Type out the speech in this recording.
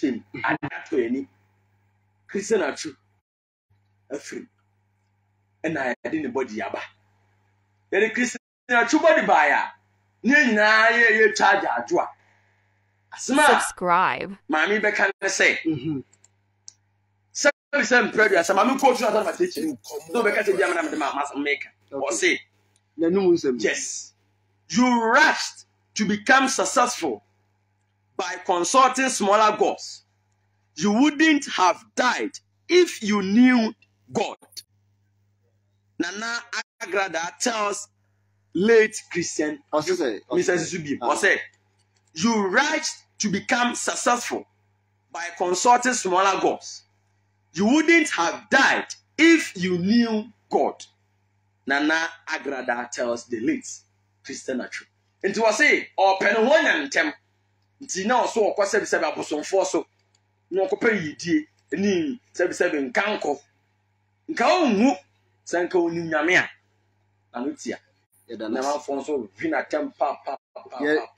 kyɛm adatɔ ani. Christian Atsu afiri. Ɛna yɛde ne bɔdi aba. Yɛde Christian Atsu bɔdi baeɛ a ne nyinaa yɛ yɛ charge adwo a. Asɛm a subscribe, maame bɛka ne sɛ Mhm. sɛbi sɛ mpɛ aduasa maame kɔ otu asɔrɔ mate kyerɛ na ɔbɛka sɛ biama na mede ma ma meka. Ɔse yes. You rushed to become successful by consulting smaller gods you wouldn't have died if you knew god. Nana Agradaa tells late christian ɔse sɛ mr susubi Ah. you rushed to become successful by consulting smaller gods. You wouldn't have died if you knew god. Nana Agradaa tells the late Christian Atsu nti wɔse say, ho anya ntɛm nti na ɔso ɔkɔ sɛbisɛbi abosomfoɔ so na ɔkɔpɛ yidie ne sɛbisɛbi nka nkɔ. Nka ɔnhu sɛ nka onim nyame a ano tia. Na nso hwi n'atɛm pa pa pa pa Yɛ-